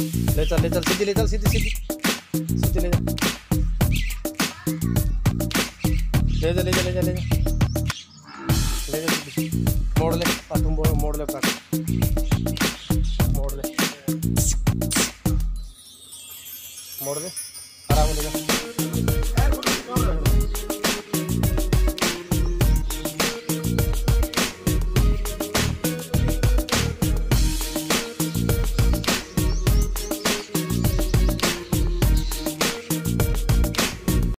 ले चल ले चल, सीधी, ले चल, सीधी सीधी। सीधी, ले जा। ले जा ले जा ले जा ले जा। ले जा, सीधी। मोड़ ले आ मोड़ मोड़ ले काट मोड़ ले। मोड़ ले। आराम ले जा